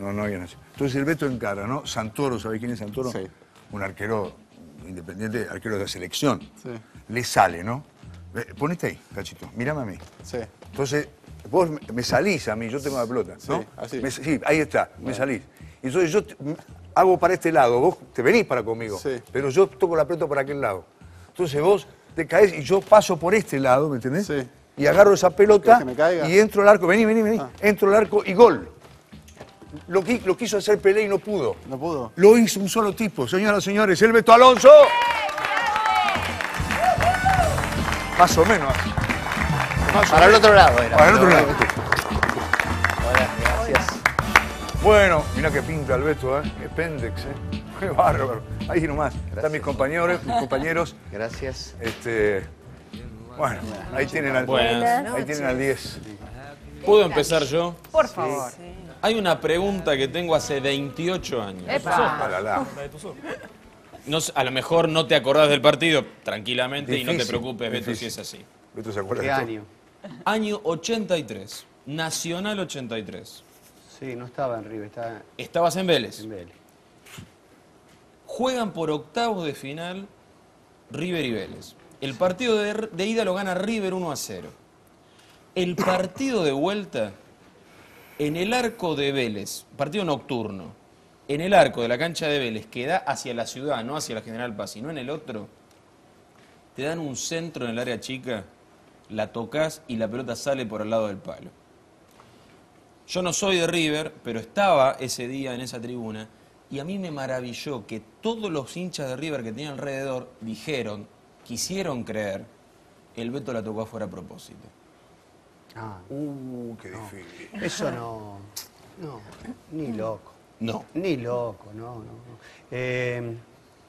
No, no había nacido. Entonces el Beto encara, ¿no? Santoro, ¿sabés quién es Santoro? Sí. Un arquero independiente, arquero de la selección. Sí. Le sale, ¿no? Ponete ahí, cachito, mírame a mí. Sí. Entonces, vos me- salís a mí, yo tengo la pelota, ¿no? Sí, así. Me- sí, ahí está, me salís. Entonces yo te- hago para este lado, vos te venís para conmigo, Sí. pero yo toco la pelota para aquel lado. Entonces vos te caes y yo paso por este lado, ¿me entendés? Sí. Y agarro esa pelota y entro al arco, vení, vení, vení, Ah. entro al arco y gol. Lo, qui- lo quiso hacer Pelé y no pudo. ¿No pudo? Lo hizo un solo tipo, señoras y señores, el Beto Alonso. Más o menos. Más o Para el menos. otro lado era. Para el otro lado. Hola, gracias. Bueno, mira que pinta el Beto, ¿eh? Es Pendex, ¿eh? Qué bárbaro. Ahí nomás. Están mis compañeros, mis compañeros. Gracias. Este. Bueno, ahí tienen al, Buenas ahí tienen al 10. ¿Puedo empezar yo? Por favor. Hay una pregunta que tengo hace 28 años. Epa. No a lo mejor no te acordás del partido tranquilamente y no te Difícil, preocupes, Beto, si difícil. es así. Beto se acuerda ¿Qué de todo. año? Año 83, Nacional 83. Sí, no estaba en River, estaba Estabas en Vélez. en Vélez. Juegan por octavos de final River y Vélez. El partido de, de ida lo gana River 1 a 0. El partido de vuelta en el arco de Vélez, partido nocturno, en el arco de la cancha de Vélez que da hacia la ciudad, no hacia la General Paz, sino en el otro, te dan un centro en el área chica, la tocas y la pelota sale por el lado del palo. Yo no soy de River, pero estaba ese día en esa tribuna y a mí me maravilló que todos los hinchas de River que tenían alrededor dijeron, quisieron creer, el Beto la tocó afuera a propósito. Ah, Uh, qué difícil. eso no. No, ni loco. No. Ni loco, no, no. no. Eh,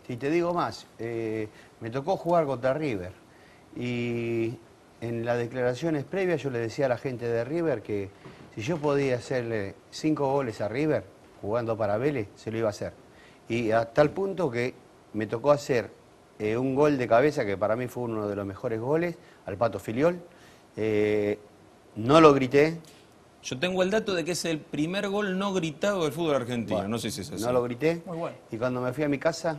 si te digo más, eh, me tocó jugar contra River y en las declaraciones previas yo le decía a la gente de River que si yo podía hacerle cinco goles a River jugando para Vélez, se lo iba a hacer. Y a tal punto que me tocó hacer eh, un gol de cabeza que para mí fue uno de los mejores goles al Pato Filiol. Eh, no lo grité, Yo tengo el dato de que es el primer gol no gritado del fútbol argentino. Bueno, no sé si es así. No lo grité. Muy bueno. Y cuando me fui a mi casa,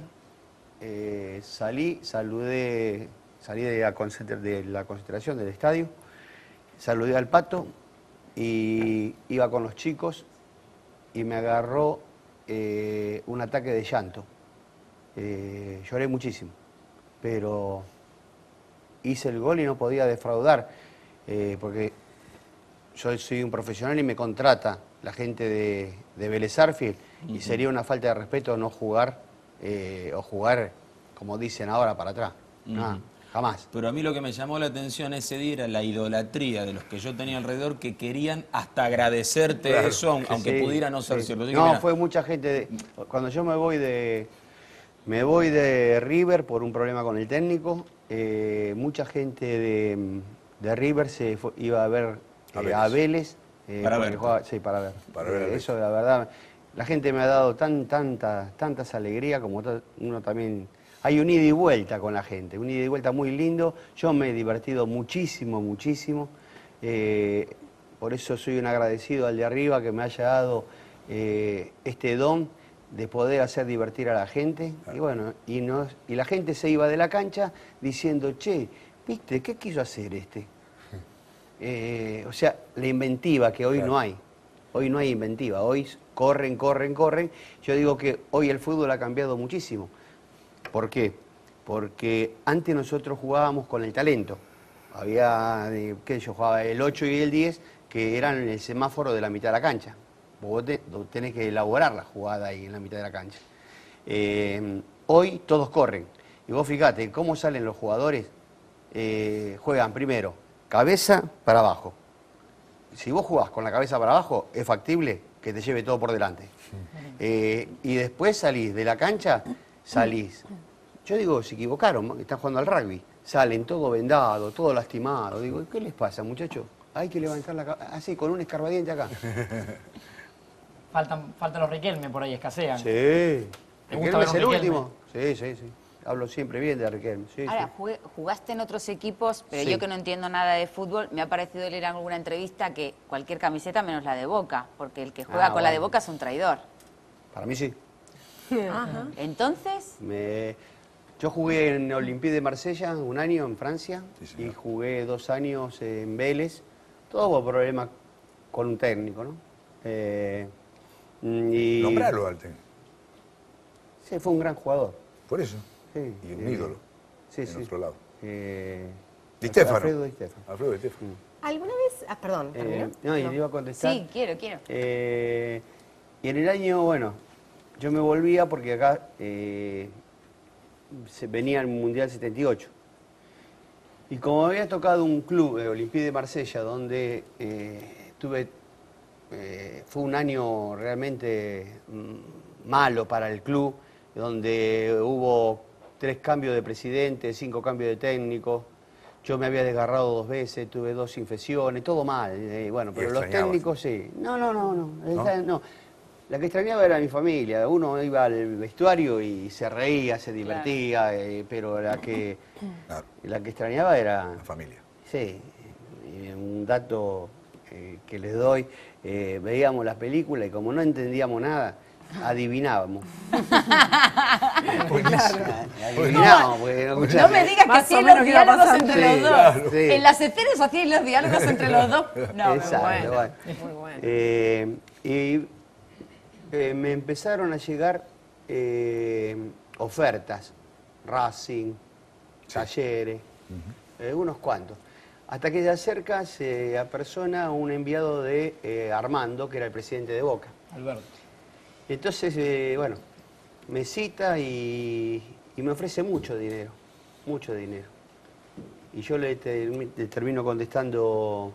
eh, salí, saludé, salí de la, de la concentración del estadio, saludé al pato y iba con los chicos y me agarró eh, un ataque de llanto. Eh, lloré muchísimo, pero hice el gol y no podía defraudar, eh, porque yo soy un profesional y me contrata la gente de, de Vélez Arfield y sería una falta de respeto no jugar eh, o jugar, como dicen ahora, para atrás. No, jamás. Pero a mí lo que me llamó la atención ese día era la idolatría de los que yo tenía alrededor que querían hasta agradecerte Claro, eso, aun- aunque Sí, pudiera no ser sí. cierto. Así que No, mira, fue mucha gente. de- cuando yo me voy de me voy de River por un problema con el técnico, eh, mucha gente de, de River se fue- iba a ver A eh, Vélez. a Vélez. eh, Para jugaba- sí, para ver. Para ver Eh, eso, la verdad, la gente me ha dado tan, tanta, tantas alegrías como uno también. Hay un ida y vuelta con la gente, un ida y vuelta muy lindo. Yo me he divertido muchísimo, muchísimo. Eh, por eso soy un agradecido al de arriba que me haya dado eh, este don de poder hacer divertir a la gente. Y bueno, y, nos- y la gente se iba de la cancha diciendo, che, ¿viste? ¿Qué quiso hacer este? Eh, o sea, la inventiva que hoy no hay. Hoy no hay inventiva, hoy corren, corren, corren. Yo digo que hoy el fútbol ha cambiado muchísimo. ¿Por qué? Porque antes nosotros jugábamos con el talento. Había, eh, qué sé yo, jugaba el 8 y el 10, que eran el semáforo de la mitad de la cancha. Vos te- tenés que elaborar la jugada ahí en la mitad de la cancha. Eh, hoy todos corren. Y vos fíjate, ¿cómo salen los jugadores? Eh, juegan primero cabeza para abajo. Si vos jugás con la cabeza para abajo, es factible que te lleve todo por delante. Eh, y después salís de la cancha, salís. Yo digo, se equivocaron, están jugando al rugby. Salen todo vendado, todo lastimado. Digo, ¿qué les pasa, muchachos? Hay que levantar la cabeza, así, con un escarbadiente acá. Faltan, faltan los Riquelme por ahí, escasean. Sí. ¿Te gusta ¿Riquelme ver es un el Riquelme? último? Sí, sí, sí. Hablo siempre bien de Riquelme. Sí, Ahora, sí. jugué- jugaste en otros equipos, pero Sí. yo que no entiendo nada de fútbol, me ha parecido leer en alguna entrevista que cualquier camiseta menos la de Boca, porque el que juega Ah, con la de. Boca es un traidor. Para mí sí. Entonces, Me- Yo jugué en Olympique de Marsella un año en Francia y jugué dos años en Vélez. Todo por problemas con un técnico, ¿no? Eh, y... Nombralo al técnico. Sí, fue un gran jugador. Por eso. Sí, Y un eh, ídolo. Sí, en sí. otro lado. Eh, Di Stefano. Alfredo Di Stefano. Alfredo Di Stefano. ¿Alguna vez? Ah, perdón, Eh, ¿terminó? no, y No. le iba a contestar. sí, quiero, quiero. Eh, y en el año, bueno, yo me volvía porque acá eh, se venía el Mundial 78. Y como había tocado un club, el Olympique de Marsella, donde eh, tuve, eh, fue un año realmente mm, malo para el club, donde hubo tres cambios de presidente, cinco cambios de técnico. Yo me había desgarrado dos veces, tuve dos infecciones, todo mal. eh, bueno, pero los técnicos sí. No, no, no, no. ¿No? esa- no. La que extrañaba era mi familia. Uno iba al vestuario y se reía, se divertía, eh, pero la que, Claro, la que extrañaba era la familia. Sí, eh, un dato eh, que les doy, eh, veíamos las películas y como no entendíamos nada, adivinábamos. Adivinábamos, porque no me digas que hacían los diálogos entre Sí, los dos. claro, sí. En las escenas hacían los diálogos entre los dos. No, Exacto, bueno. bueno. Muy bueno. Eh, y eh, me empezaron a llegar eh, ofertas, Racing, talleres, eh, unos cuantos. Hasta que se acerca, se apersona un enviado de eh, Armando, que era el presidente de Boca. Alberto. Entonces, eh, bueno, me cita y, me ofrece mucho dinero, mucho dinero. Y yo le, termi- le termino contestando,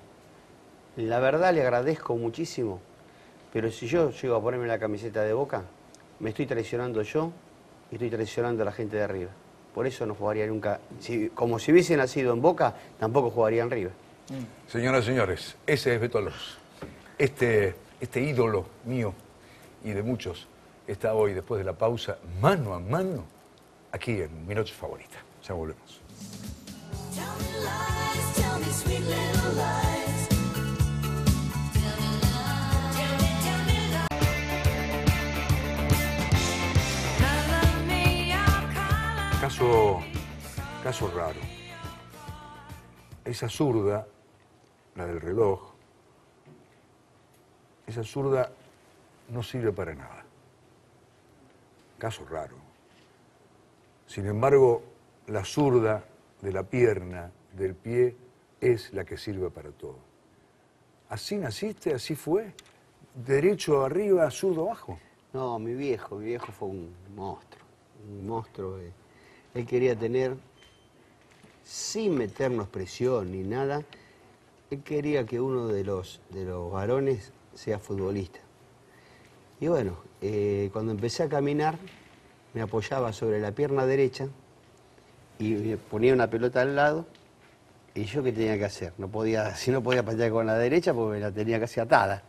la verdad le agradezco muchísimo, pero si yo llego a ponerme la camiseta de Boca, me estoy traicionando yo y estoy traicionando a la gente de arriba. Por eso no jugaría nunca, si- como si hubiese nacido en Boca, tampoco jugaría en River. Señoras y señores, ese es Beto. Este, este ídolo mío y de muchos está hoy, después de la pausa, mano a mano, aquí en Mi Noche Favorita. Ya volvemos. Caso, caso raro. Esa zurda, la del reloj, esa zurda no sirve para nada. Caso raro. Sin embargo, la zurda de la pierna, del pie, es la que sirve para todo. ¿Así naciste? ¿Así fue? ¿Derecho arriba, zurdo abajo? No, mi viejo, mi viejo fue un monstruo, un monstruo. Él quería tener, sin meternos presión ni nada, él quería que uno de los, de los varones sea futbolista. Y bueno, eh, cuando empecé a caminar, me apoyaba sobre la pierna derecha y me ponía una pelota al lado. ¿Y yo qué tenía que hacer? No podía, si no podía patear con la derecha, porque me la tenía casi atada.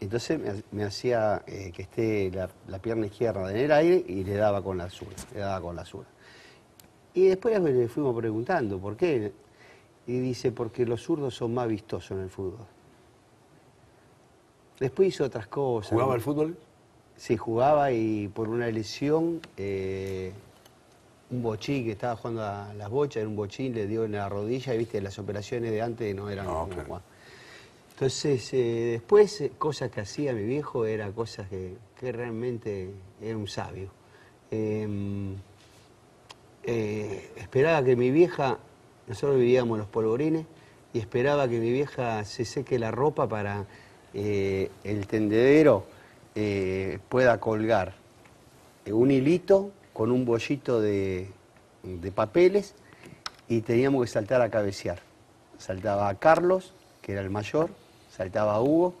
Entonces me, ha- me hacía eh, que esté la, pierna izquierda en el aire y le daba con la zurda, le daba con la zurda. Y después le fuimos preguntando, ¿por qué? Y dice, porque los zurdos son más vistosos en el fútbol. Después hizo otras cosas. ¿Jugaba al fútbol? Sí, jugaba y por una lesión, eh, un bochín que estaba jugando a las bochas, era un bochín, le dio en la rodilla y viste, las operaciones de antes no eran No, como ahora. Entonces, eh, después, eh, cosas que hacía mi viejo, era cosas que, que realmente era un sabio. Eh, esperaba que mi vieja, nosotros vivíamos en los polvorines, y esperaba que mi vieja se seque la ropa para eh, el tendedero eh, pueda colgar un hilito con un bollito de, de papeles y teníamos que saltar a cabecear. Saltaba a Carlos, que era el mayor, saltaba a Hugo,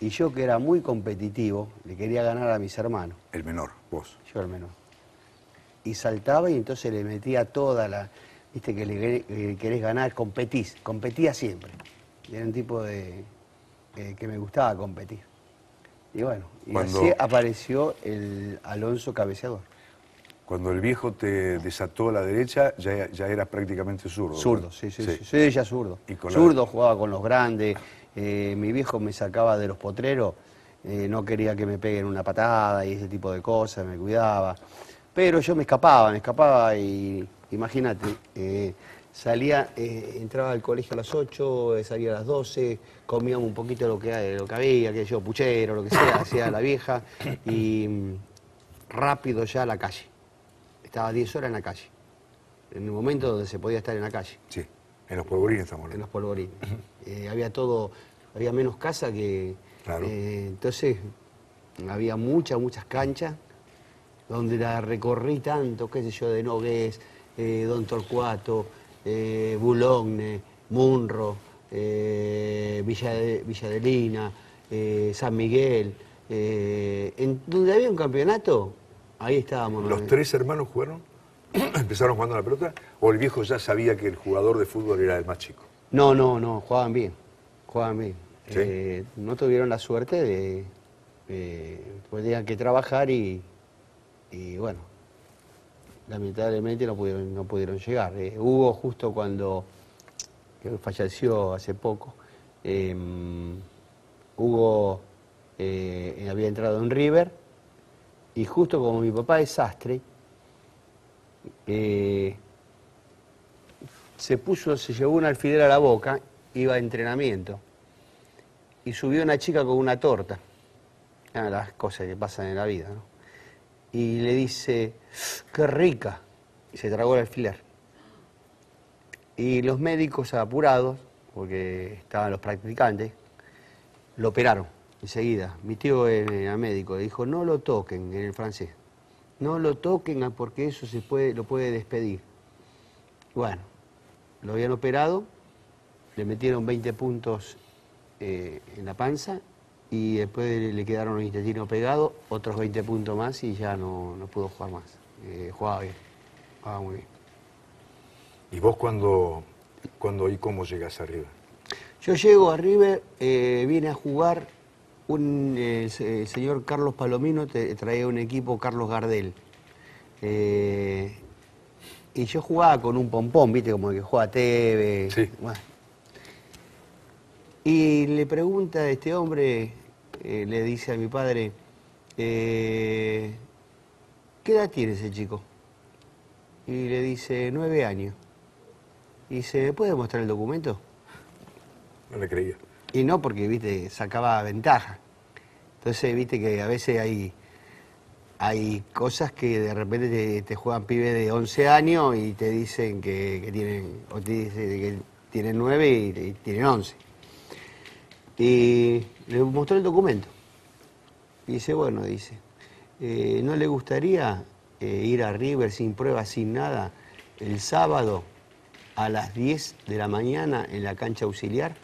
y yo que era muy competitivo, le quería ganar a mis hermanos El menor, vos. yo el menor. Y saltaba y entonces le metía toda la, viste que le, querés- eh, querés ganar, competís, competía siempre. Era un tipo de, eh, que me gustaba competir. Y bueno, y Cuando- así apareció el Alonso cabeceador. Cuando el viejo te desató a la derecha, ya, ya eras prácticamente zurdo. Zurdo, ¿verdad? sí, sí, sí. Soy ya zurdo. Y con la- Zurdo, jugaba con los grandes. eh, mi viejo me sacaba de los potreros. eh, no quería que me peguen una patada y ese tipo de cosas, me cuidaba. Pero yo me escapaba, me escapaba y imagínate, eh, salía, eh, entraba al colegio a las 8, eh, salía a las 12, comíamos un poquito lo que, lo que había, que yo, puchero, lo que sea, hacía la vieja y mm, rápido ya a la calle. Estaba 10 horas en la calle, en el momento donde se podía estar en la calle Sí, en los polvorines estamos en hablando. los polvorines. Eh, había todo, había menos casa que. Claro. eh, entonces, había muchas, muchas canchas donde la recorrí tanto, qué sé yo, de Nogués, eh, Don Torcuato, eh, Boulogne, Munro, eh, Villa, de, Villa de Lina, eh, San Miguel. eh, en donde había un campeonato, ahí estábamos. ¿Los tres hermanos jugaron? ¿Empezaron jugando la pelota? ¿O el viejo ya sabía que el jugador de fútbol era el más chico? No, no, no, jugaban bien, jugaban bien. ¿Sí? Eh, no tuvieron la suerte de, de- pues tenían que trabajar y, y bueno, lamentablemente no pudieron, llegar. Eh, Hugo justo cuando falleció hace poco, eh, Hugo eh, había entrado en River y justo como mi papá es sastre, eh, se puso, se llevó un alfiler a la boca, iba a entrenamiento, y subió una chica con una torta. Ah, las cosas que pasan en la vida, ¿no? Y le dice, qué rica, y se tragó el alfiler. Y los médicos apurados, porque estaban los practicantes, lo operaron enseguida. Mi tío era médico, le dijo, no lo toquen en el francés. No lo toquen ah, porque eso se puede, lo puede despedir. Bueno, lo habían operado, le metieron 20 puntos eh, en la panza y después le quedaron los intestinos pegados, otros 20 puntos más y ya no, no pudo jugar más. Eh, jugaba bien, jugaba muy bien. ¿Y vos cuándo, cuándo y cómo llegas arriba? Yo llego a River, eh, vine a jugar, un, eh, el señor Carlos Palomino te- traía un equipo Carlos Gardel. Eh, y yo jugaba con un pompón, viste, como el que juega Teve. Sí. bueno. Y le pregunta a este hombre, eh, le dice a mi padre, eh, ¿qué edad tiene ese chico? Y le dice, nueve años. Y dice, ¿me puede mostrar el documento? No le creía. Y no porque, viste, sacaba ventaja. Entonces, viste que a veces hay, hay cosas que de repente te, te juegan pibes de 11 años y te dicen que, que tienen, o te dicen que tienen 9 y, y tienen 11. Y le mostró el documento. Dice, bueno, dice, eh, ¿no le gustaría eh, ir a River sin pruebas, sin nada, el sábado a las 10 de la mañana en la cancha auxiliar?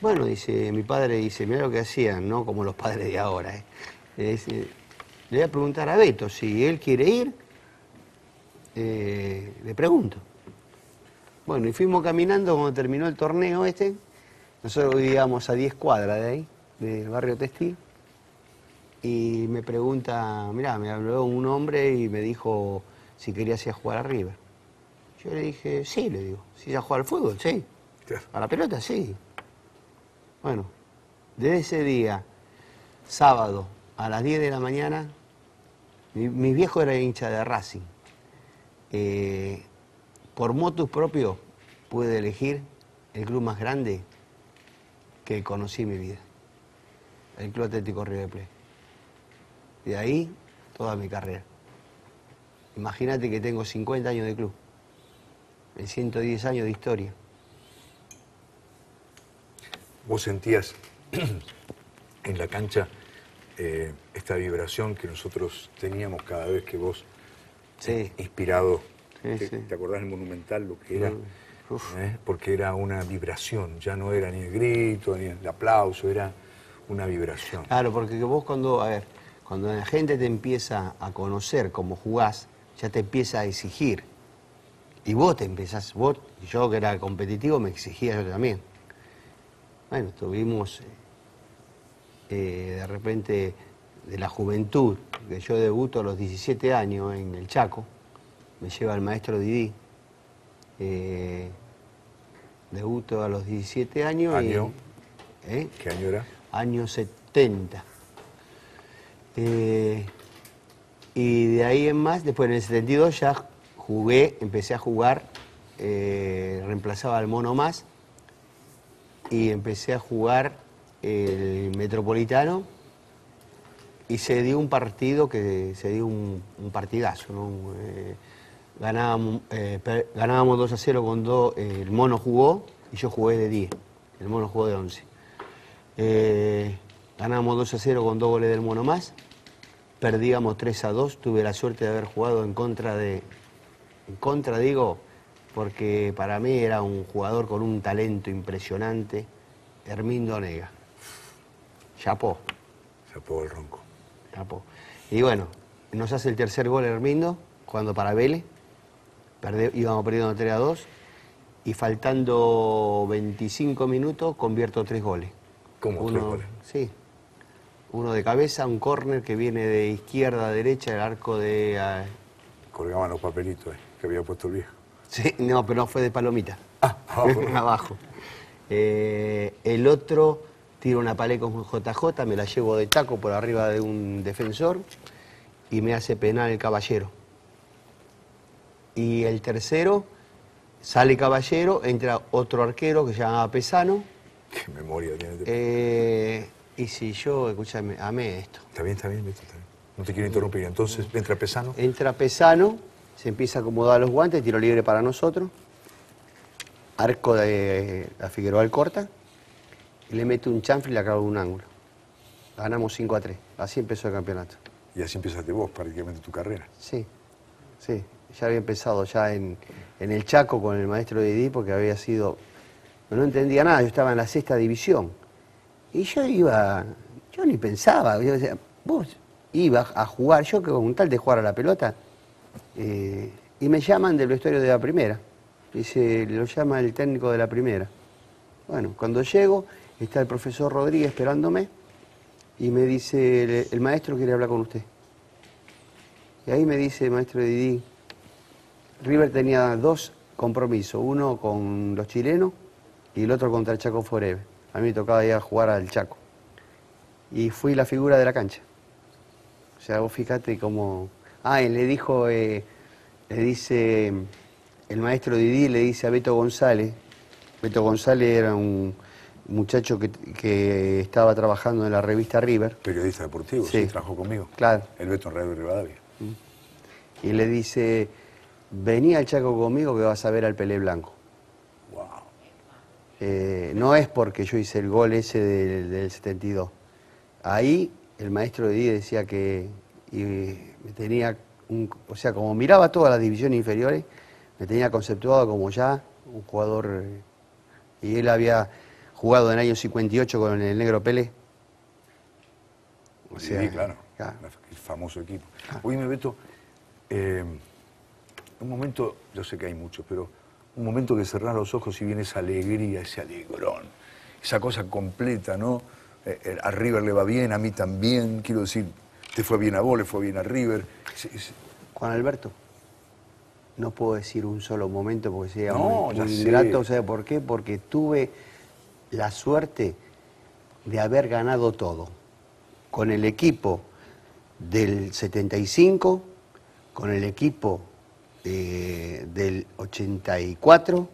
Bueno, dice, mi padre dice, mira lo que hacían, no como los padres de ahora. ¿eh? Le, le voy a preguntar a Beto, si él quiere ir, le pregunto. Bueno, y fuimos caminando cuando terminó el torneo este. Nosotros vivíamos a 10 cuadras de ahí, del barrio Textil. Y me pregunta, mirá, me habló un hombre y me dijo si quería ir a jugar a River. Yo le dije, sí, le digo, si ir a jugar al fútbol, sí. Claro. A la pelota, sí. Bueno, desde ese día, sábado, a las 10 de la mañana, mi, mi viejo era hincha de Racing. Eh, por motus propio pude elegir el club más grande que conocí en mi vida, el Club Atlético River Plate. De ahí, toda mi carrera. Imagínate que tengo 50 años de club, en 110 años de historia. ¿Vos sentías en la cancha eh, esta vibración que nosotros teníamos cada vez que vos, Sí. inspirado, Sí, te, sí. te acordás del Monumental, lo que era? ¿Eh? Porque era una vibración, ya no era ni el grito, ni el aplauso, era una vibración. Claro, porque que vos cuando, a ver, cuando la gente te empieza a conocer cómo jugás, ya te empieza a exigir. Y vos te empezás, vos, yo que era competitivo, me exigía yo también. Bueno, tuvimos, eh, eh, de repente, de la juventud, que yo debuto a los 17 años en el Chaco, me lleva el maestro Didi. Eh, debuto a los 17 años. y- Año. ¿eh? ¿Qué año era? año 70. Eh, y de ahí en más, después en el 72 ya jugué, empecé a jugar, eh, reemplazaba al Mono Más y empecé a jugar el Metropolitano y se dio un partido que se dio un, un partidazo, ¿no? Eh, ganábamos, eh, per- ganábamos 2 a 0 con dos, eh, el Mono jugó y yo jugué de 10, el Mono jugó de 11. Eh, ganamos 2 a 0 con dos goles del Mono más. Perdíamos 3 a 2. Tuve la suerte de haber jugado en contra de. En contra, digo, porque para mí era un jugador con un talento impresionante, Hermindo Nega. Chapó, apagó el ronco. chapó. Y bueno, nos hace el tercer gol Hermindo, jugando para Vélez. Perde- íbamos perdiendo 3 a 2. Y faltando 25 minutos, convierto tres goles. ¿Cómo tres Uno- goles? Sí. Uno de cabeza, un córner que viene de izquierda a derecha, el arco de... ah, Colgaban los papelitos eh, que había puesto el viejo. sí, no, pero no fue de palomita. Ah, abajo. Abajo. Eh, el otro tira una palé con JJ, me la llevo de taco por arriba de un defensor y me hace penal el caballero. Y el tercero, sale caballero, entra otro arquero que se llama Pesano. Qué memoria tiene. este- eh, y si yo, escúchame, amé esto. Está bien, está bien, está bien. No te quiero interrumpir. Entonces entra Pesano. Entra Pesano, se empieza a acomodar los guantes, tiro libre para nosotros. Arco de la Figueroa corta y le mete un chanfle y le acaba un ángulo. Ganamos 5 a 3. Así empezó el campeonato. Y así empezaste vos prácticamente tu carrera. Sí, sí. Ya había empezado ya en, en el Chaco con el maestro Didi porque había sido. No entendía nada, yo estaba en la sexta división. Y yo iba. Yo ni pensaba. Yo decía, vos ibas a jugar, yo que con tal de jugar a la pelota. eh, y me llaman del vestuario de la primera. Dice, lo llama el técnico de la primera. Bueno, cuando llego, está el profesor Rodríguez esperándome y me dice, el, maestro quiere hablar con usted. Y ahí me dice el maestro Didi, River tenía dos compromisos, uno con los chilenos y el otro contra el Chaco Forever. A mí me tocaba ir a jugar al Chaco. Y fui la figura de la cancha. O sea, vos fíjate cómo... Ah, y le dijo, eh, le dice, el maestro Didi le dice a Beto González, Beto González era un muchacho que, que estaba trabajando en la revista River, Periodista deportivo, Sí. sí, trabajó conmigo. Claro. El Beto en Radio Rivadavia. y le dice, vení al Chaco conmigo que vas a ver al Pelé Blanco. Wow. Eh, no es porque yo hice el gol ese del, del 72. Ahí el maestro de Díaz decía que y me tenía, un- o sea, como miraba todas las divisiones inferiores, me tenía conceptuado como ya un jugador. eh, y él había jugado en el año 58 con el Negro Pelé. O Sí, sea, claro. claro. El famoso equipo. Oíme, Beto, eh, un momento, yo sé que hay muchos, pero un momento que cerrar los ojos y viene esa alegría, ese alegrón, esa cosa completa, ¿no? Eh, eh, a River le va bien, a mí también, quiero decir, te fue bien a vos, le fue bien a River. Es- es- Juan Alberto, no puedo decir un solo momento porque sería No, muy, muy ingrato. ¿Sabe por qué? Porque tuve la suerte de haber ganado todo. Con el equipo del 75, con el equipo eh, del 84.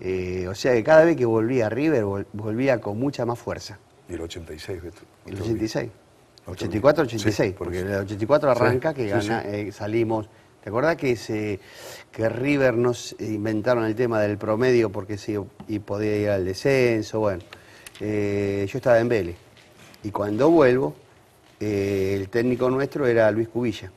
eh, o sea que cada vez que volvía a River vol- volvía con mucha más fuerza. Y el 86, Beto. El te 86. No te 84, olvides. 86, Sí, por porque el 84 arranca Sí, que sí, gana- sí. eh, salimos. ¿Te acordás que se, que River nos inventaron el tema del promedio porque se y podía ir al descenso? Bueno, eh, yo estaba en Vélez y cuando vuelvo, eh, el técnico nuestro era Luis Cubilla.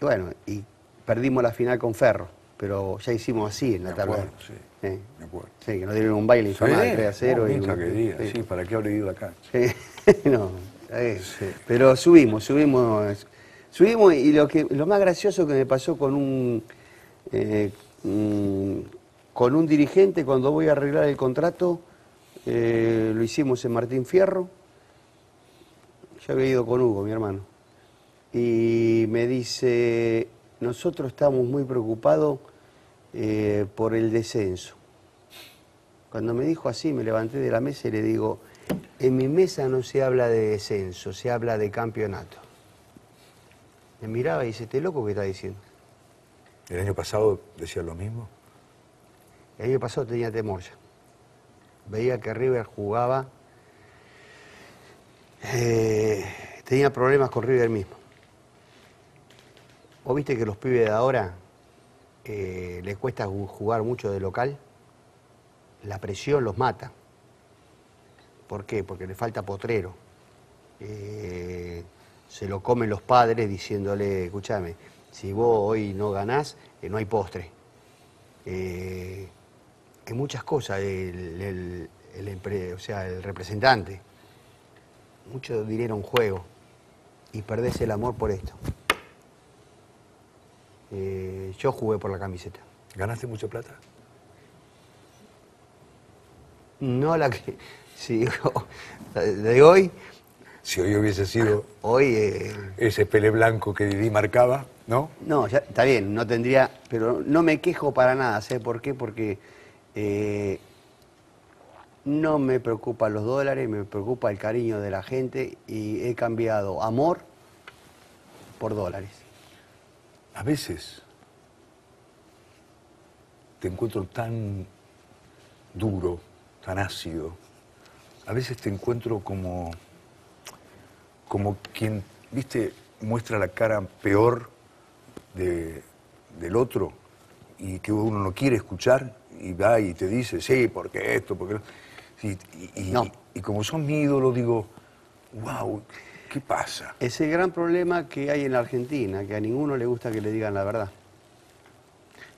Eh, bueno, y perdimos la final con Ferro, pero ya hicimos así en la tabla. acuerdo, sí, Eh, me acuerdo. sí, que nos dieron un baile infernal, Sí, 3 a 0. y un- sí. sí, ¿para qué habré ido acá? Sí, no, bien. Pero subimos, subimos, subimos y lo que lo más gracioso que me pasó con un eh, mm, con un dirigente cuando voy a arreglar el contrato, eh, lo hicimos en Martín Fierro, Yo había ido con Hugo, mi hermano. Y me dice, nosotros estamos muy preocupados eh, por el descenso. Cuando me dijo así, me levanté de la mesa y le digo, en mi mesa no se habla de descenso, se habla de campeonato. Me miraba y dice, ¿este loco qué está diciendo? El año pasado decía lo mismo. El año pasado tenía temor ya. Veía que River jugaba. eh, tenía problemas con River mismo. ¿Vos viste que los pibes de ahora eh, les cuesta ju- jugar mucho de local? La presión los mata. ¿Por qué? Porque le falta potrero. Eh, se lo comen los padres diciéndole, escúchame, si vos hoy no ganás, eh, no hay postre. Eh, hay muchas cosas, el, el- o sea, el representante, mucho dinero en juego y perdés el amor por esto. Eh, yo jugué por la camiseta. ¿Ganaste mucha plata? No la que, si digo, de hoy, Si hoy hubiese sido hoy, eh, ese pele blanco que Didi marcaba, ¿no? no, ya está bien, no tendría, pero no me quejo para nada, ¿sabes por qué? Porque eh, no me preocupan los dólares, me preocupa el cariño de la gente y he cambiado amor por dólares. A veces te encuentro tan duro, tan ácido. A veces te encuentro como, como quien, viste, muestra la cara peor de- del otro y que uno no quiere escuchar y va y te dice, sí, porque esto, porque lo-". Y, y- No. y como son mi ídolo, digo, wow, ¿qué pasa? Es el gran problema que hay en la Argentina, que a ninguno le gusta que le digan la verdad.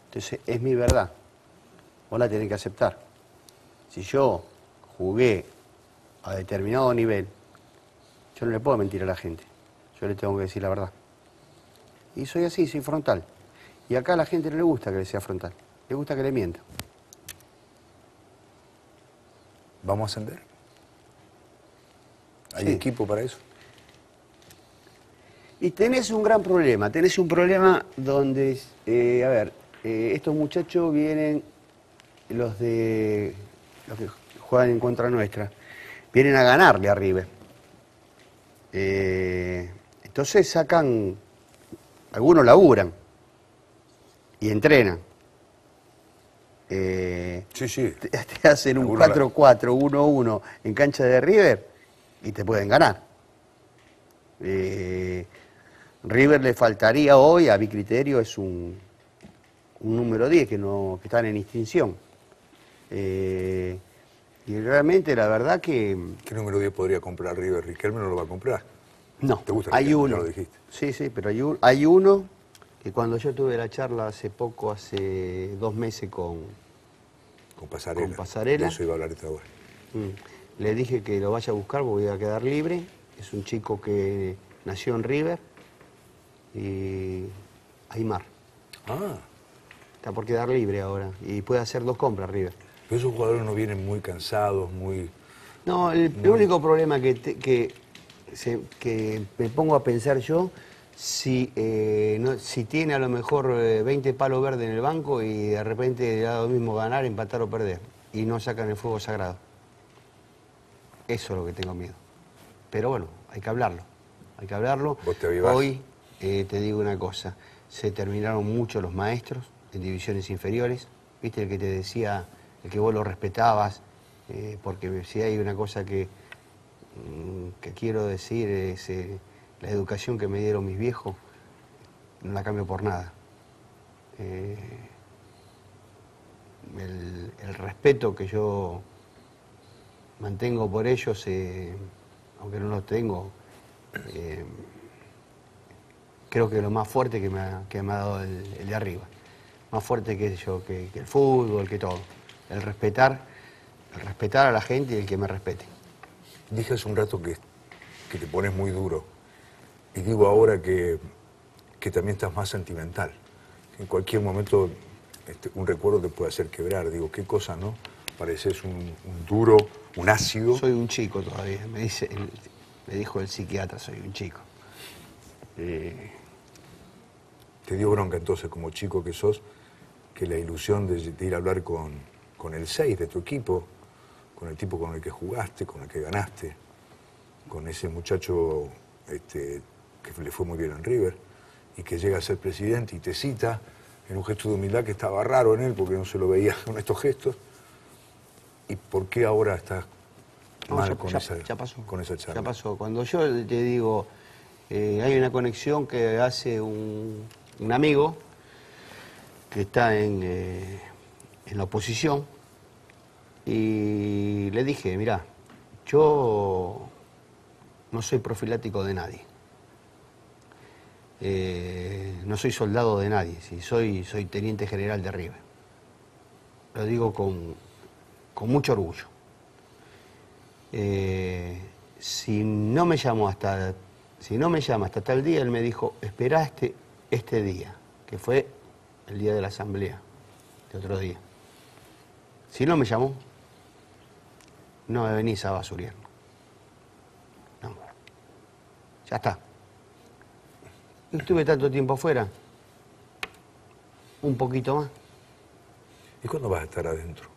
Entonces, es mi verdad. Vos la tenés que aceptar. Si yo jugué a determinado nivel, yo no le puedo mentir a la gente. Yo le tengo que decir la verdad. Y soy así, soy frontal. Y acá a la gente no le gusta que le sea frontal. Le gusta que le mienta. ¿Vamos a ascender? ¿Hay Sí. equipo para eso? Y tenés un gran problema, tenés un problema donde, eh, a ver, eh, estos muchachos vienen, los de los que juegan en contra nuestra, vienen a ganarle a River. Eh, entonces sacan, algunos laburan y entrenan. Sí, sí. te, te hacen un Algunos la- 4-4, 1-1 en cancha de River y te pueden ganar. Eh, River le faltaría hoy, a mi criterio, es un, un número 10 que, no, que están en extinción. Eh, y realmente la verdad que ¿Qué número 10 podría comprar River? Riquelme no lo va a comprar. no, ¿Te gusta hay Riquelme? uno. Ya lo dijiste. Sí, sí, pero hay, un- hay uno que cuando yo tuve la charla hace poco, hace dos meses con, Con Pasarela. Con Pasarela. De eso iba a hablar esta hora. Mm. Le dije que lo vaya a buscar porque voy a quedar libre. Es un chico que nació en River y Aymar. Ah, Está por quedar libre ahora y puede hacer dos compras River. pero esos jugadores no vienen muy cansados, muy... No, el, el único problema que, te- que, se- que me pongo a pensar yo, si, eh, no- si tiene a lo mejor eh, 20 palos verdes en el banco y de repente le da lo mismo ganar, empatar o perder y no sacan el fuego sagrado. Eso es lo que tengo miedo. Pero bueno, hay que hablarlo. Hay que hablarlo. Vos te avivás. Hoy eh, te digo una cosa, se terminaron mucho los maestros en divisiones inferiores. ¿Viste el que te decía, el que vos lo respetabas? Eh, porque si hay una cosa que, mm, que quiero decir es eh, la educación que me dieron mis viejos, no la cambio por nada. El, el respeto que yo mantengo por ellos, aunque no lo tengo, creo que lo más fuerte que me ha, que me ha dado el, el de arriba. Más fuerte que yo, que, que el fútbol, que todo. El respetar, el respetar a la gente y el que me respete. Dije hace un rato que, que te pones muy duro. Y digo ahora que, que también estás más sentimental. En cualquier momento este, un recuerdo te puede hacer quebrar. Digo, qué cosa, ¿no? Pareces un, un duro, un ácido. Soy un chico todavía, me dice, Me dijo el psiquiatra, soy un chico. Eh, Te dio bronca entonces, como chico que sos, que la ilusión de, de ir a hablar con, con el 6 de tu equipo, con el tipo con el que jugaste, con el que ganaste, con ese muchacho este, que le fue muy bien en River y que llega a ser presidente y te cita en un gesto de humildad que estaba raro en él porque no se lo veía con estos gestos. ¿Y por qué ahora estás No, mal ya, con, ya- esa, ya pasó. con esa charla? Ya pasó. Cuando yo te digo, eh, hay una conexión que hace un, un amigo que está en, eh, en la oposición y le dije, mira, yo no soy profilático de nadie. Eh, no soy soldado de nadie, sí, soy, soy teniente general de River. Lo digo con, con mucho orgullo. Eh, si no me llamó hasta si no me llama hasta tal día, él me dijo, espera este, día, que fue el día de la asamblea, de otro día. Si no me llamó, no me venís a basurierlo. No. Ya está. Estuve tanto tiempo afuera. Un poquito más. ¿Y cuándo vas a estar adentro?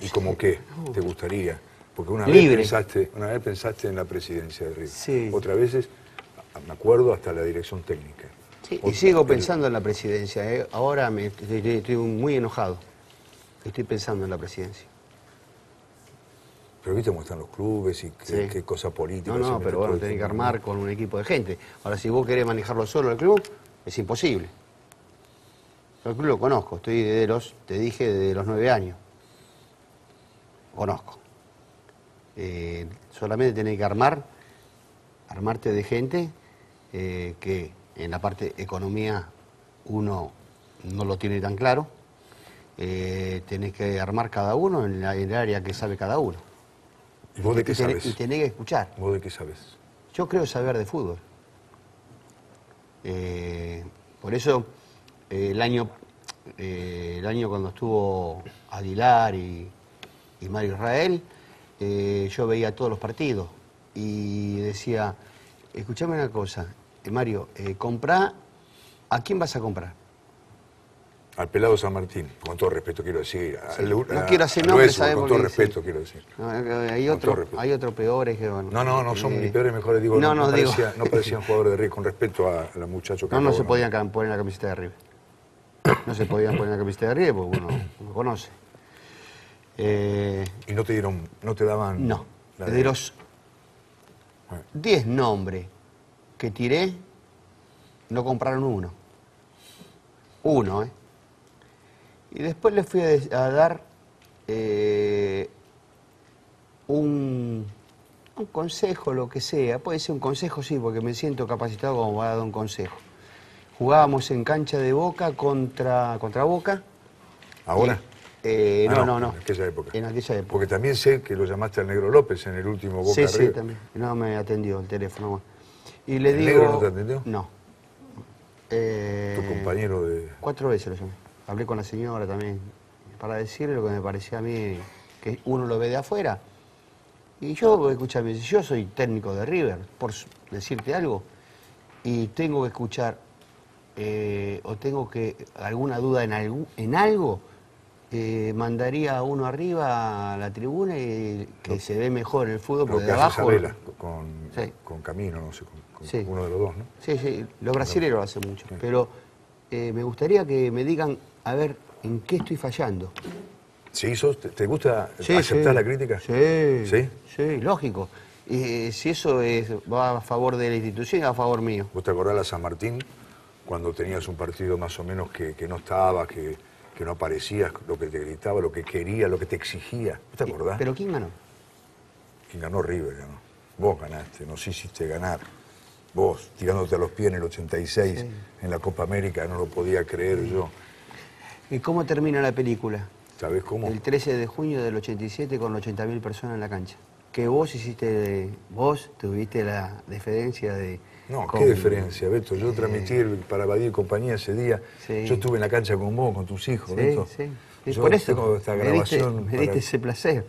¿Y como qué te gustaría? Porque una Libre. vez, pensaste, una vez pensaste en la presidencia de River. Sí. Otras veces, a- me acuerdo, hasta la dirección técnica. Sí, y sigo el- pensando en la presidencia. ¿eh? Ahora me, estoy, muy enojado. Estoy pensando en la presidencia. Pero viste cómo están los clubes y qué, Sí. qué cosa política. No, no, pero bueno, tenés que armar con un equipo de gente. Ahora, si vos querés manejarlo solo el club, es imposible. Yo el club lo conozco, estoy desde los, te dije, desde los nueve años. Conozco. Eh, solamente tenés que armar, armarte de gente eh, que en la parte economía uno no lo tiene tan claro. Eh, tenés que armar cada uno en, la- en el área que sabe cada uno. ¿Y vos de qué Y tenés- sabes? Y tenés que escuchar. ¿Vos de qué sabes? Yo creo saber de fútbol. Eh, por eso eh, el año el año cuando estuvo Aguilar y, y Mario Israel, yo veía todos los partidos y decía, escuchame una cosa, eh, Mario, eh, comprá, ¿a quién vas a comprar? Al pelado San Martín, con todo respeto quiero decir. Sí, al- no a- quiero hacer nombres, sabemos Con todo respeto sí. quiero decir. No, hay otro, hay otro peores que bueno, No, no, no son eh, ni peores, mejores, digo, no, no, no, digo- parecía- no parecían jugadores de River con respeto a, a la muchacha que No, no acabo se podían poner la camiseta de River. No se podían poner la camiseta de River porque uno, uno conoce. Eh, Y no te dieron, no te daban. no, de los 10 nombres que tiré, no compraron uno. Uno, ¿eh? Y después les fui a, dar eh, un, un consejo, lo que sea. Puede ser un consejo, sí, porque me siento capacitado como para dar un consejo. Jugábamos en cancha de Boca contra, contra Boca. ¿Ahora? Eh, Ah, no, no, no. En aquella época. En aquella época. Porque también sé que lo llamaste al Negro López en el último Boca Sí, sí, River. también. No me atendió el teléfono. Y le ¿El digo... negro no te atendió? No. Eh, Tu compañero de. Cuatro veces lo llamé. Hablé con la señora también para decirle lo que me parecía a mí, que uno lo ve de afuera. Y yo, escúchame, yo soy técnico de River, por decirte algo, y tengo que escuchar eh, o tengo que alguna duda en, en algo, eh, mandaría a uno arriba a la tribuna y que se ve mejor el fútbol, Lo porque que de hace abajo... Sabela con, Sí. con Camino, no sé, con, con Sí. uno de los dos, ¿no? Sí, sí, los brasileños lo hacen mucho. Pero eh, me gustaría que me digan, a ver, ¿en qué estoy fallando? ¿Sí, sos, te, te gusta aceptar la crítica? Sí. ¿Sí? Sí, lógico. Y si eso es, va a favor de la institución, a favor mío. ¿Vos te acordás a San Martín cuando tenías un partido más o menos que, que no estaba, que, que no aparecías, lo que te gritaba, lo que quería, lo que te exigía? ¿Vos te acordás? ¿Pero quién ganó? Quien ganó River, ganó. Vos ganaste, nos hiciste ganar. Vos, tirándote a los pies en el 86, en la Copa América, no lo podía creer yo. ¿Y cómo termina la película? ¿Sabés cómo? El 13 de junio del 87 con 80.000 personas en la cancha. Que vos hiciste, vos tuviste la deferencia de... No, con- qué diferencia, Beto. Yo transmití el- para Badir compañía ese día. Sí. Yo estuve en la cancha con vos, con tus hijos, Sí, Beto. sí. Y Yo por eso tengo esta me diste, grabación me para, diste ese placer.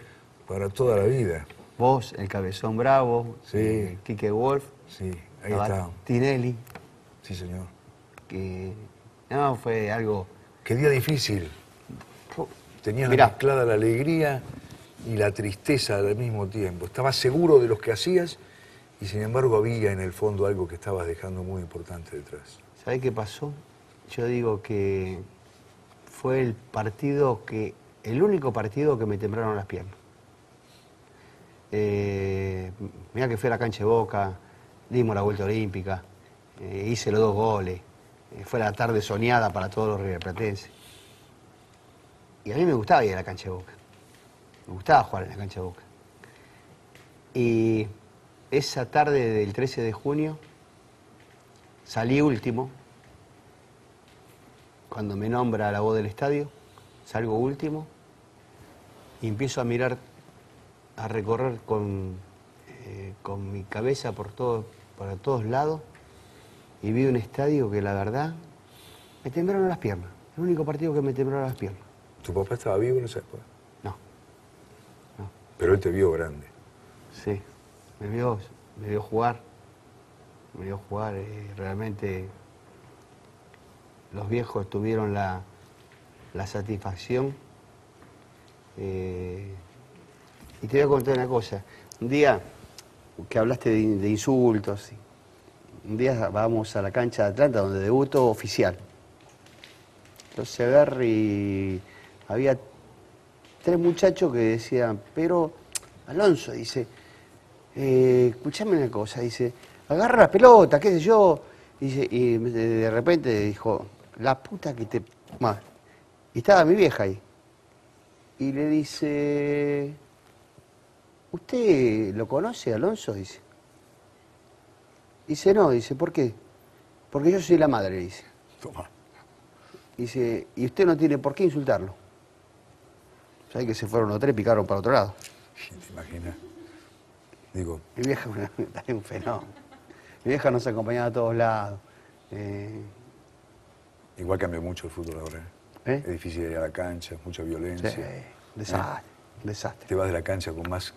para toda la vida. vos, el Cabezón Bravo, Sí. eh, Quique Wolf, Sí, ahí está. Tinelli, Sí, señor. que no, fue algo... Qué día difícil. Tenías Mirá. mezclada la alegría y la tristeza al mismo tiempo. Estabas seguro de lo que hacías y sin embargo había en el fondo algo que estabas dejando muy importante detrás. ¿Sabés qué pasó? Yo digo que fue el partido que, el único partido que me temblaron las piernas. Eh, mira que fui a la cancha de Boca, dimos la vuelta olímpica, eh, hice los dos goles, eh, fue la tarde soñada para todos los riverplatenses. Y a mí me gustaba ir a la cancha de Boca, me gustaba jugar en la cancha de Boca. Y esa tarde del 13 de junio salí último, cuando me nombra la voz del estadio, salgo último y empiezo a mirar, a recorrer con, eh, con mi cabeza por todo, para todos lados y vi un estadio que la verdad me temblaron las piernas. El único partido que me temblaron las piernas. ¿Tu papá estaba vivo en esa época? No, no. Pero él te vio grande. Sí, me vio, me vio jugar, me vio jugar, eh, realmente los viejos tuvieron la, la satisfacción. eh, y te voy a contar una cosa, un día que hablaste de, de insultos, un día vamos a la cancha de Atlanta donde debuto oficial. Entonces agarré y había tres muchachos que decían, pero Alonso dice, eh, escuchame una cosa, dice, agarra la pelota, qué sé yo. Dice, y de, repente dijo, la puta que te... ma". Y estaba mi vieja ahí. Y le dice, ¿usted lo conoce, Alonso? Dice. Dice, no, dice, ¿por qué? Porque yo soy la madre, dice. Toma. Dice, y usted no tiene por qué insultarlo. ¿Sabes que se fueron los tres, picaron para otro lado? ¿Te imaginas? Digo, Mi vieja es un fenómeno. Mi vieja nos acompañaba a todos lados. Eh, igual cambia mucho el fútbol ahora. ¿eh? ¿Eh? Es difícil ir a la cancha, mucha violencia. sí, desastre, desastre. Te vas de la cancha con más,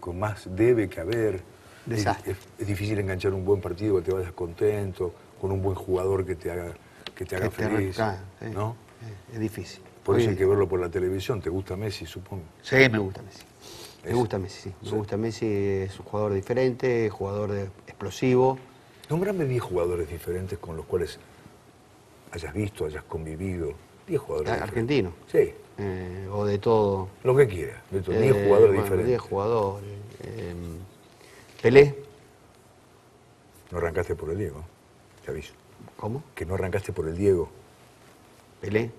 con, más debe que haber. Desastre. Es, es- es difícil enganchar un buen partido que te vayas contento, con un buen jugador que te haga, que te haga Que te feliz. arranca, sí. ¿no? Eh, Es difícil. Por eso hay que verlo por la televisión. ¿Te gusta Messi, supongo? Sí, me gusta Messi. Me gusta Messi, sí. Me sí. gusta Messi, es un jugador diferente, jugador de- explosivo. Nómbrame 10 jugadores diferentes con los cuales hayas visto, hayas convivido. 10 jugadores Ah, argentino. Sí, eh, o de todo. lo que quieras. De estos 10 Eh, jugadores bueno, diferentes. 10 jugadores. eh, Pelé, No arrancaste por el Diego, te aviso. ¿cómo? Que no arrancaste por el Diego. Pelé,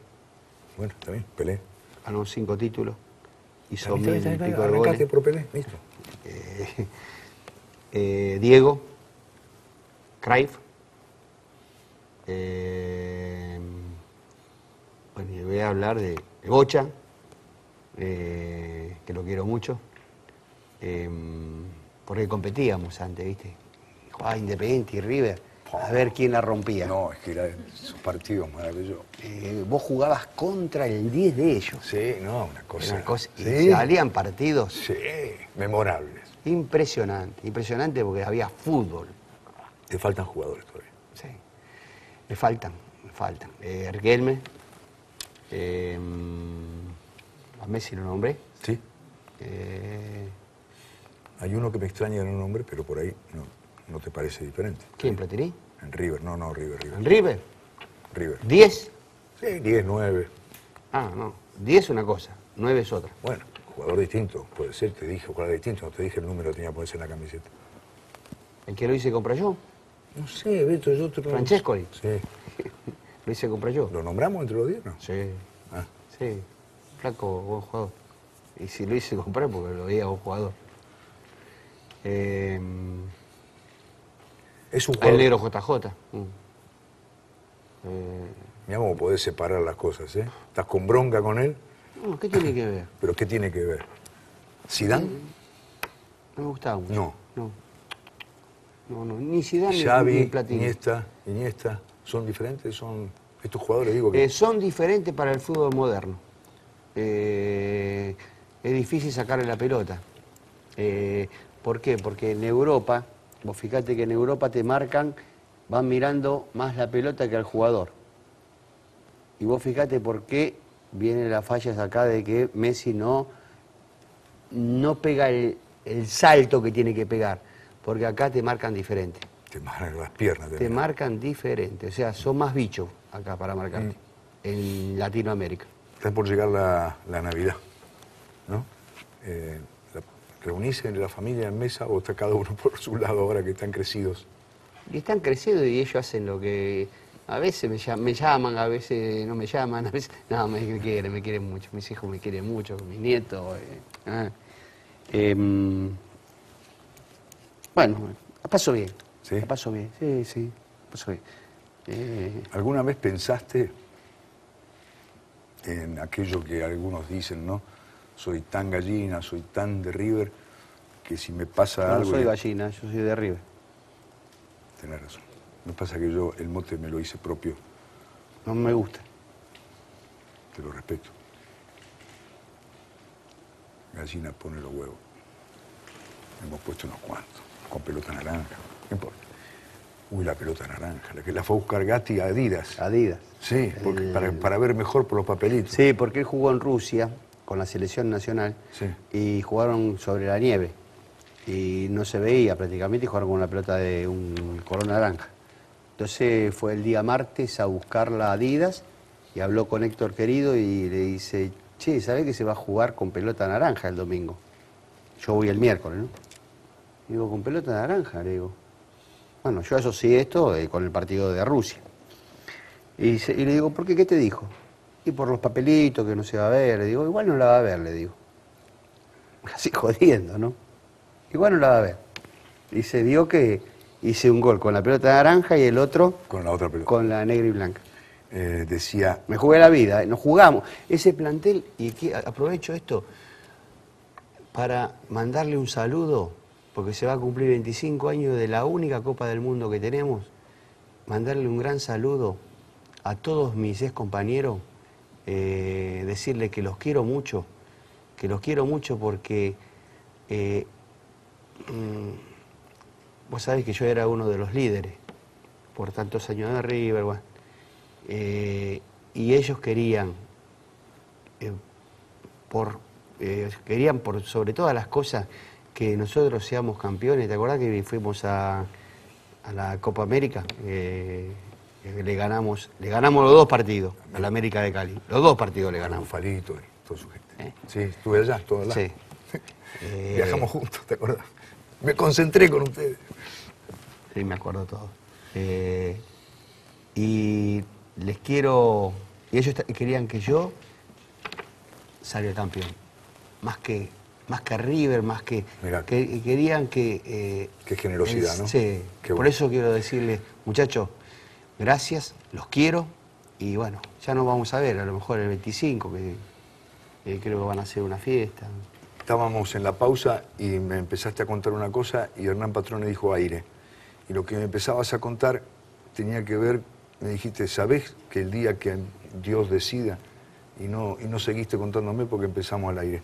Bueno, bien, Pelé. ganó cinco títulos, hizo mil y pico goles. por Pelé, listo. Eh, eh, Diego, Cruyff, eh, bueno, voy a hablar de Bocha, eh, que lo quiero mucho, porque competíamos antes, ¿viste? Jugaba Independiente y River, a ver quién la rompía. No, es que era esos partidos maravillosos. Eh, vos jugabas contra el 10 de ellos. Sí, no, una cosa. Una cosa- y salían partidos sí, memorables. impresionantes, impresionantes porque había fútbol. Te faltan jugadores todavía. Sí. Me faltan, me faltan. Eh, Riquelme, eh, a Messi lo nombré. Sí. Eh, Hay uno que me extraña en un nombre, pero por ahí no, no te parece diferente. ¿Quién, Platini? En River, no, no, River, River. ¿En River? River. ¿10? Sí, 10, 9. Ah, no. 10 es una cosa, 9 es otra. Bueno, jugador distinto, puede ser, te dije jugador distinto, no te dije el número que tenía que ponerse en la camiseta. ¿El que lo hice comprar yo? No sé, Beto, yo te Francescoli. Sí. Lo hice comprar yo. ¿Lo nombramos entre los 10, no? Sí, Ah, sí. Flaco, buen jugador. Y si lo hice comprar porque lo veía buen jugador. Eh, es un el jugador. negro JJ. mm. Eh, Mira cómo podés separar las cosas, ¿eh? Estás con bronca con él, no, ¿Qué tiene que ver? pero ¿qué tiene que ver? ¿Sidán? No me gustaba mucho. No. No. No, no. Ni Zidane ni- ni Xavi, Platini. Iniesta, Iniesta, ¿son diferentes? Son estos jugadores, digo que... Eh, son diferentes para el fútbol moderno. Eh, es difícil sacarle la pelota. Eh, ¿Por qué? Porque en Europa, vos fíjate que en Europa te marcan, van mirando más la pelota que al jugador. Y vos fíjate por qué vienen las fallas acá de que Messi no, no pega el, el salto que tiene que pegar. Porque acá te marcan diferente. Te marcan las piernas. Te marcan diferente. O sea, son más bichos acá para marcarte. Mm. En Latinoamérica. Está por llegar la, la Navidad, ¿no? Eh, ¿Reunís en la familia en mesa o está cada uno por su lado ahora que están crecidos? Y están creciendo y ellos hacen lo que... A veces me llaman, me llaman, a veces no me llaman, a veces... No, me, quieren, me quieren mucho. Mis hijos me quieren mucho, mis nietos. eh, ah. Em, bueno, la paso bien. ¿Sí? La paso bien, sí, sí, la paso bien. Eh, ¿Alguna vez pensaste en aquello que algunos dicen, ¿no? Soy tan gallina, soy tan de River, que si me pasa no algo... soy ya- gallina, yo soy de River. Tenés razón. Me pasa que yo el mote me lo hice propio, No me gusta. te lo respeto. Gallina pone los huevos. Hemos puesto unos cuantos, con pelota naranja, no importa. Uy, la pelota naranja, la que la fue a buscar Gatti a Adidas. Adidas. Sí, porque El- para, para ver mejor por los papelitos. Sí, porque él jugó en Rusia con la selección nacional Sí. y jugaron sobre la nieve y no se veía prácticamente y jugaron con una pelota de un color naranja. Entonces fue el día martes a buscarla a Adidas y habló con Héctor Querido y le dice, che, ¿sabés que se va a jugar con pelota naranja el domingo? Yo voy el miércoles, ¿no? Digo, ¿con pelota naranja? Le digo. Bueno, yo asocié esto eh, con el partido de Rusia. Y, se- y le digo, ¿por qué? ¿Qué te dijo? Y por los papelitos que no se va a ver. Le digo, igual no la va a ver, le digo. Así jodiendo, ¿no? Igual no la va a ver. Y se dio que hice un gol con la pelota naranja y el otro Con la otra pelota. con la negra y blanca. Eh, decía, Me jugué la vida, ¿eh? nos jugamos. Ese plantel, y aquí aprovecho esto para mandarle un saludo, porque se va a cumplir 25 años de la única Copa del Mundo que tenemos, mandarle un gran saludo a todos mis ex compañeros, eh, decirle que los quiero mucho, que los quiero mucho porque eh, mm, vos sabés que yo era uno de los líderes por tantos años de River, bueno, eh, y ellos querían, por, querían por sobre todas las cosas que nosotros seamos campeones. ¿Te acordás que fuimos a la Copa América? Eh, eh, le ganamos, le ganamos los dos partidos a la América de Cali. Los dos partidos le ganamos. Bufalito y toda su gente. ¿Eh? Sí, estuve allá, todo allá. Sí. Eh, Viajamos juntos, ¿te acordás? Me concentré con ustedes. Sí, me acuerdo todo. Eh, y les quiero. Y ellos querían que yo saliera campeón. Más que, más que River, más que. Mirá. que querían que. eh, Qué generosidad, el- ¿no? Sí. Qué Por eso quiero decirles, muchachos, gracias, los quiero. Y bueno, ya nos vamos a ver, a lo mejor el 25, que eh, creo que van a hacer una fiesta. Estábamos en la pausa y me empezaste a contar una cosa y Hernán Patrone dijo aire. Y lo que me empezabas a contar tenía que ver, me dijiste, ¿sabés que el día que Dios decida? Y no, y no seguiste contándome porque empezamos al aire.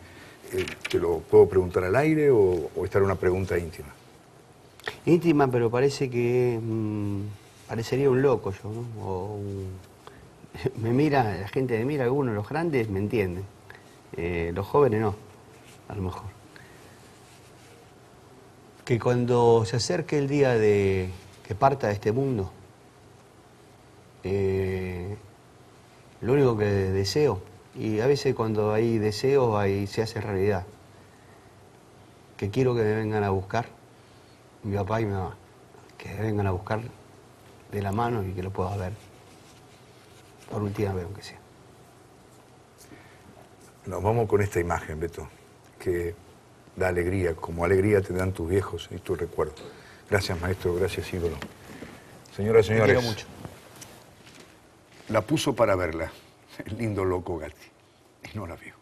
Eh, ¿Te lo puedo preguntar al aire o, o esta era una pregunta íntima? Íntima, pero parece que mm, parecería un loco yo, ¿no? O un- me mira, la gente me mira, algunos, los grandes me entienden. Eh, los jóvenes no, a lo mejor. Que cuando se acerque el día de que parta de este mundo, eh, lo único que deseo, y a veces cuando hay deseos ahí se hace realidad, que quiero que me vengan a buscar mi papá y mi mamá, que vengan a buscar de la mano y que lo pueda ver por última vez, aunque sea. Nos vamos con esta imagen, Beto, que da alegría, como alegría te dan tus viejos y tus recuerdos. Gracias, maestro, gracias, ídolo. Señoras y Te señores, quiero mucho. la puso para verla, el lindo loco Gatti, y no la vio.